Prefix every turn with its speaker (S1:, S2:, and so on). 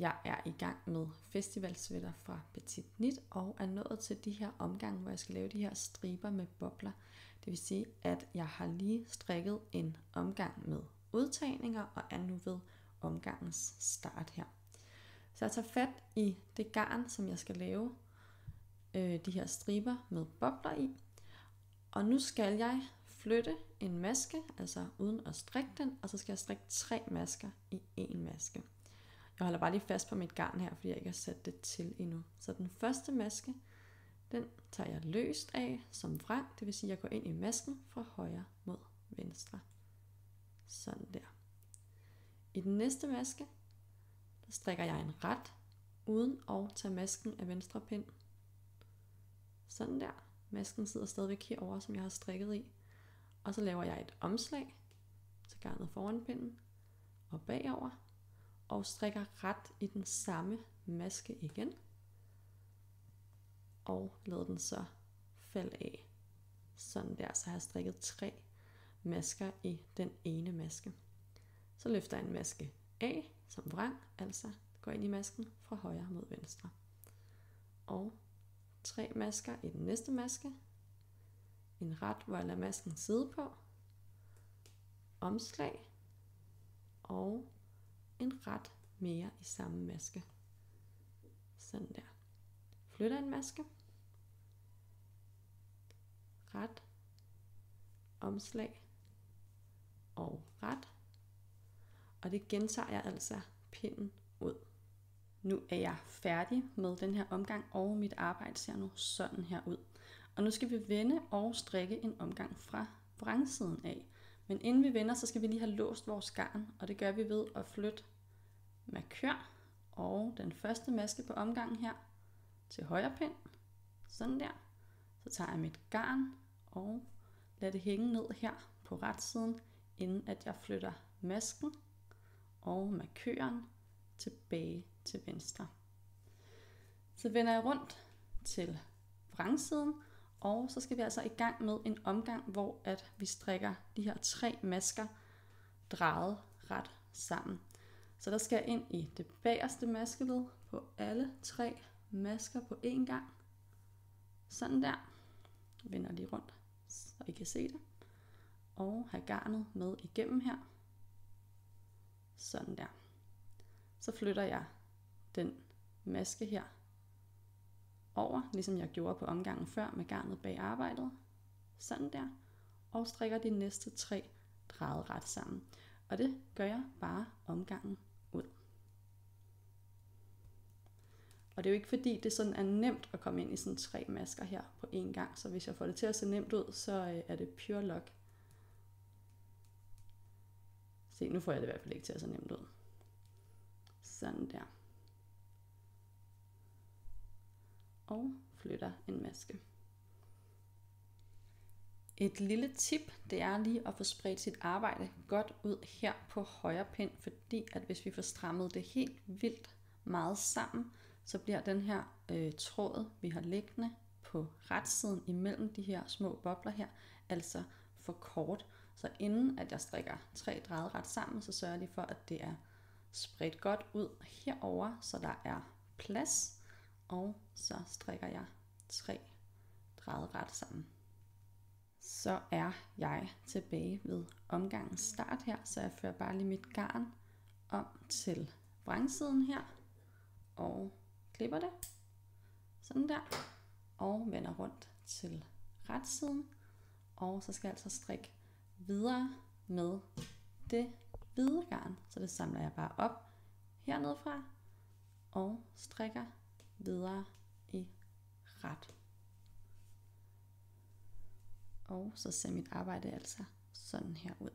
S1: Jeg er i gang med festivalsvætter fra Petit Nit og er nået til de her omgange, hvor jeg skal lave de her striber med bobler. Det vil sige, at jeg har lige strikket en omgang med udtagninger og er nu ved omgangens start her. Så jeg tager fat i det garn, som jeg skal lave øh, de her striber med bobler i. Og nu skal jeg flytte en maske, altså uden at strikke den, og så skal jeg strikke tre masker i en maske. Jeg holder bare lige fast på mit garn her, fordi jeg ikke har sat det til endnu. Så den første maske, den tager jeg løst af som vrang, det vil sige, at jeg går ind i masken fra højre mod venstre. Sådan der. I den næste maske, der strikker jeg en ret, uden at tage masken af venstre pind. Sådan der. Masken sidder stadigvæk herover, som jeg har strikket i. Og så laver jeg et omslag til garnet foran pinden og bagover og strikker ret i den samme maske igen. Og lader den så falde af. Sådan der, så har jeg strikket tre masker i den ene maske. Så løfter jeg en maske af som vrang, altså går ind i masken fra højre mod venstre. Og tre masker i den næste maske. En ret, hvor jeg lader masken sidde på. Omslag. Og en ret mere i samme maske. Sådan der. Flytter en maske. Ret. Omslag. Og ret. Og det gentager jeg altså pinden ud. Nu er jeg færdig med den her omgang, og mit arbejde ser nu sådan her ud. Og nu skal vi vende og strikke en omgang fra vrangsiden af. Men inden vi vender, så skal vi lige have låst vores garn, og det gør vi ved at flytte markør og den første maske på omgangen her til højre pind. Sådan der. Så tager jeg mit garn og lader det hænge ned her på retsiden, inden at jeg flytter masken og markøren tilbage til venstre. Så vender jeg rundt til vrangsiden, og så skal vi altså i gang med en omgang, hvor at vi strikker de her tre masker drejet ret sammen. Så der skal jeg ind i det bagerste maskeled på alle tre masker på én gang. Sådan der. Vender lige rundt, så I kan se det. Og have garnet med igennem her. Sådan der. Så flytter jeg den maske her over, ligesom jeg gjorde på omgangen før med garnet bag arbejdet. Sådan der. Og strikker de næste tre drejet ret sammen. Og det gør jeg bare omgangen ud. Og det er jo ikke fordi, det sådan er nemt at komme ind i sådan tre masker her på én gang. Så hvis jeg får det til at se nemt ud, så øh, er det pure luck. Se, nu får jeg det i hvert fald ikke til at se nemt ud. Sådan der. Og flytter en maske. Et lille tip, det er lige at få spredt sit arbejde godt ud her på højre pind, fordi at hvis vi får strammet det helt vildt meget sammen, så bliver den her øh, tråd, vi har liggende på retsiden imellem de her små bobler her, altså for kort. Så inden at jeg strikker tre drejet ret sammen, så sørger jeg lige for, at det er spredt godt ud herover, så der er plads, og så strikker jeg tre drejet ret sammen. Så er jeg tilbage ved omgangens start her, så jeg fører bare lige mit garn om til vrangsiden her, og klipper det, sådan der, og vender rundt til retsiden, og så skal jeg altså strikke videre med det hvide garn, så det samler jeg bare op hernede fra, og strikker videre i ret og så ser mit arbejde altså sådan her ud.